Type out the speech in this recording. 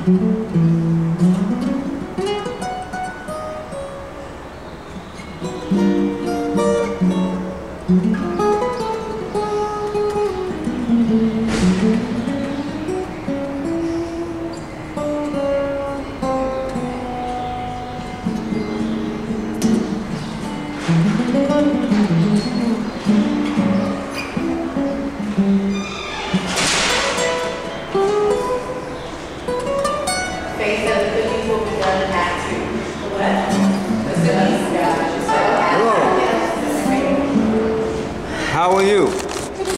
thank you how are you?